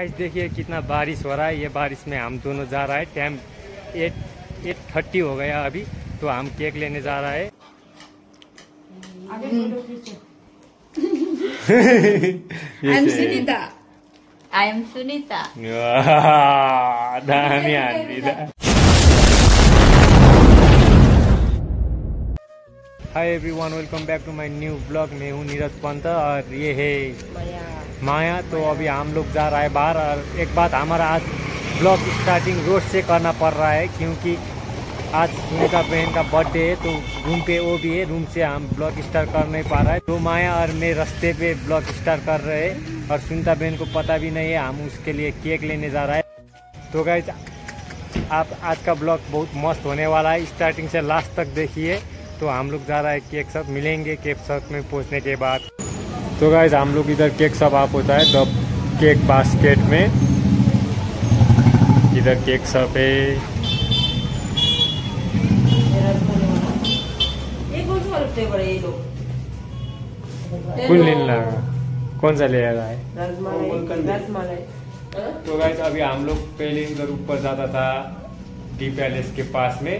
Guys देखिए कितना बारिश हो रहा है। ये बारिश में हम दोनों जा रहा है। टाइम एट एट थर्टी हो गया अभी तो हम केक लेने जा रहा है। I am Sunita. I am Sunita. दामी दा। Hi everyone welcome back to my new blog मैं हूँ नीरज पंत और ये है माया तो अभी हम लोग जा रहा है बाहर और एक बात हमारा आज ब्लॉग स्टार्टिंग रोड से करना पड़ रहा है क्योंकि आज सुनीता बहन का बर्थडे है तो रूम पे वो भी है रूम से हम ब्लॉग स्टार्ट कर नहीं पा रहा है। तो माया और मैं रास्ते पे ब्लॉग स्टार्ट कर रहे हैं और सुनीता बहन को पता भी नहीं है, हम उसके लिए केक लेने जा रहा है। तो गाइज़ आप आज का ब्लॉग बहुत मस्त होने वाला है स्टार्टिंग से लास्ट तक देखिए। तो हम लोग जा रहा है केक शॉप मिलेंगे केक शॉप में पहुँचने के बाद। तो गाइज़ हम लोग इधर केक शॉप आप होता है द केक बास्केट में इधर केक शॉप है। है कुल लगा कौन सा ले रहा है? रसमलाई तो गाइज़ अभी हम लोग पहले इधर ऊपर जाता था डी पैलेस के पास में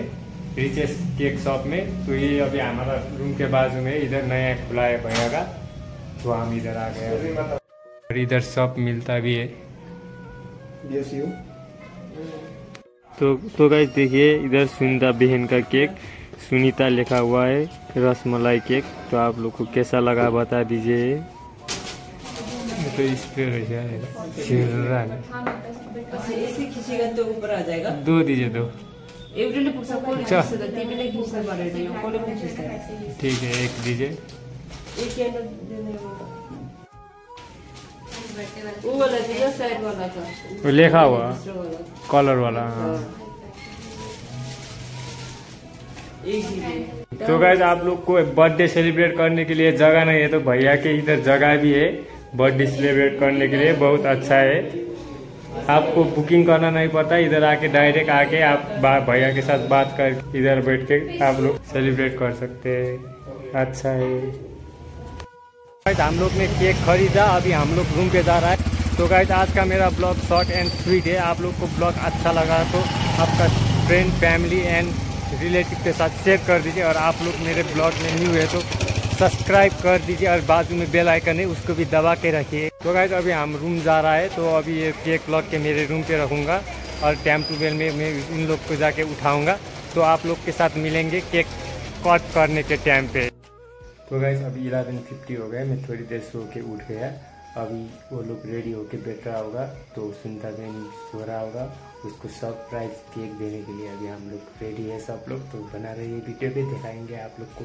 रिचेस केक शॉप में। तो ये अभी हमारा रूम के बाजू में इधर नया खुला है भैया का। तो हम इधर आ गए और इधर शॉप मिलता भी है। तो तो गाइज़ देखिए इधर सुनीता बहन का केक सुनीता लिखा हुआ है रसमलाई केक तो आप लोग को कैसा लगा बता दीजिए। ये तो छिल रहा है। अच्छा ऐसे खींचेगा तो ऊपर आ जाएगा? दो दीजिए दो। अच्छा। त ठीक है एक दीजिए। एक दिने ऊ वाला दियो साइड वाला का वो लिखा हुआ। कलर वाला। हाँ। तो गैस आप लोग को बर्थडे सेलिब्रेट करने के लिए जगह नहीं है तो भैया के इधर जगह भी है। बर्थडे सेलिब्रेट करने के लिए बहुत अच्छा है। आपको बुकिंग करना नहीं पड़ता इधर आके डायरेक्ट आके आप भैया के साथ बात कर इधर बैठ के आप लोग सेलिब्रेट कर सकते हैं। अच्छा है। गाइस हम लोग ने केक खरीदा, अभी हम लोग रूम पे जा रहा है। तो गाइस आज का मेरा ब्लॉग शॉर्ट एंड स्वीट है। आप लोग को ब्लॉग अच्छा लगा तो आपका फ्रेंड फैमिली एंड रिलेटिव के साथ शेयर कर दीजिए और आप लोग मेरे ब्लॉग में न्यू है तो सब्सक्राइब कर दीजिए और बाजू में बेल आइकन है, उसको भी दबा के रखिए। तो गाइस अभी हम रूम जा रहा है तो अभी ये केक लॉक के मेरे रूम पे रखूँगा और टाइम टू बेल में मैं इन लोग को जाके उठाऊँगा। तो आप लोग के साथ मिलेंगे केक कट करने के टाइम पे। तो गैस अभी इलेवन फिफ्टी हो गए मैं थोड़ी देर सो के उठ गया। अभी वो लोग रेडी होके बैठ रहा होगा तो सुनता बहन सो रहा होगा। उसको सरप्राइज़ केक देने के लिए अभी हम लोग रेडी है सब लोग। तो बना रहे वीडियो भी दिखाएँगे आप लोग को।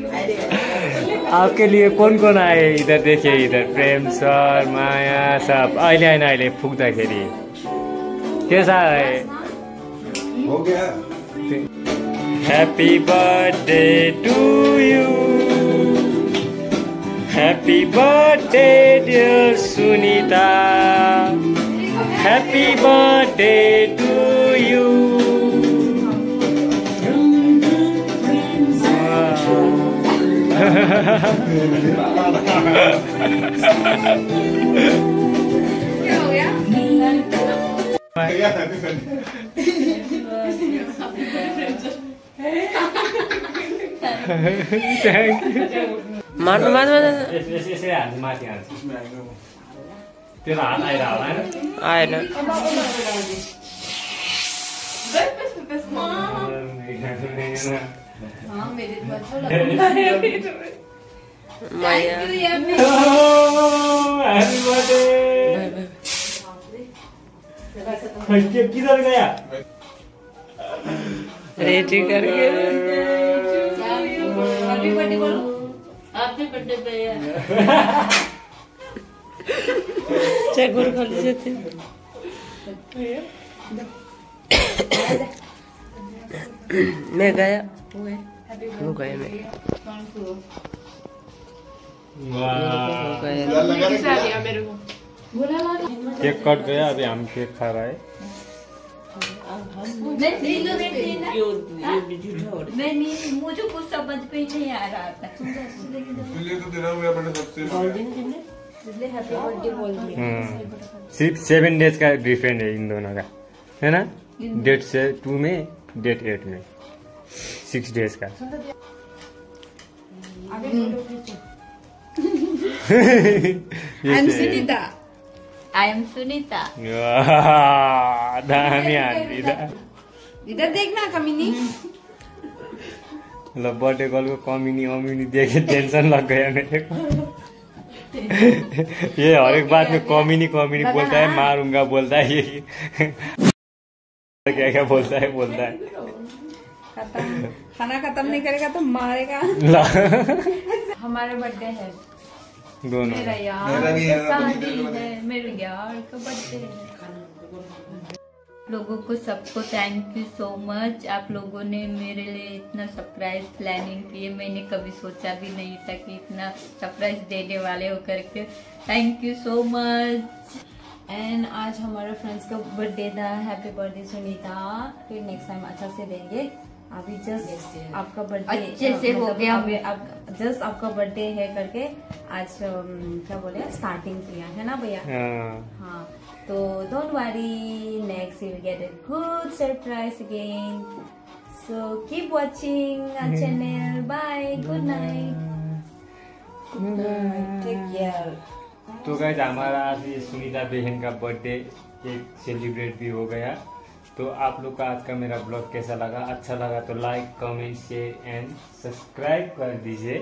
आपके लिए कौन कौन आए? इधर देखे इधर प्रेम सर माया सब। अहिले आएन अहिले पुग्दाखेरि कैसा आए हो गया। Happy birthday to you happy birthday dear Sunita happy birthday to माटो माटो तेरो हात होला आएन आएन किधर गया रेडी करके हैप्पी बर्थडे बोलो हैप्पी बर्थडे भैया चेक खोली मैं गया वो गया मैं केक कट गया अभी हम केक खा रहे हैं। नहीं नहीं ना नहीं मुझे कुछ समझ में नहीं आ रहा था हम्म, सिर्फ़ सेवन डेज़ का डिफरेंट है इन दोनों का है ना? डेट से टू में डेट एट में। सिक्स डेज़ का। I am Sunita I am Sunita वाह, दामी आंटी दा इधर देखना कमीनी मतलब बर्थडे गर्ल को कम्युनी अम्युनी देखे टेंशन लग गया मेरे को ये हर एक बात में कम्युनी कम्युनी बोलता है मारूँगा बोलता है ये क्या क्या बोलता है बोलता है खाना खत्म नहीं करेगा तो मारेगा हमारा बर्थडे है दोनों। मेरा मेरा भी है, शादी है मेरे यार का बर्थडे है। लोगों को सबको थैंक यू सो मच आप लोगों ने मेरे लिए इतना सरप्राइज़ प्लानिंग किए। मैंने कभी सोचा भी नहीं था कि इतना सरप्राइज़ देने वाले हो करके thank you so much and आज हमारे फ्रेंड्स का बर्थडे था। Happy birthday Sunita. फिर नेक्स्ट टाइम अच्छा से देंगे अभी जस्ट आपका बर्थडे अच्छे से हो गया। आप जस्ट आपका बर्थडे है करके आज क्या बोले स्टार्टिंग किया है ना भैया? हाँ। हाँ तो don't worry next you get a good surprise again. So keep watching our channel. Bye. Good night. Take care. तो गाइज़ हमारा आज ये सुनीता बहन का बर्थडे एक सेलिब्रेट भी हो गया। तो आप लोग का आज का मेरा ब्लॉग कैसा लगा? अच्छा लगा तो like comment share and subscribe कर दीजिए।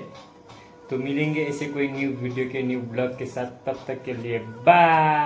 तो मिलेंगे ऐसे कोई न्यू वीडियो के न्यू ब्लॉग के साथ। तब तक के लिए बाय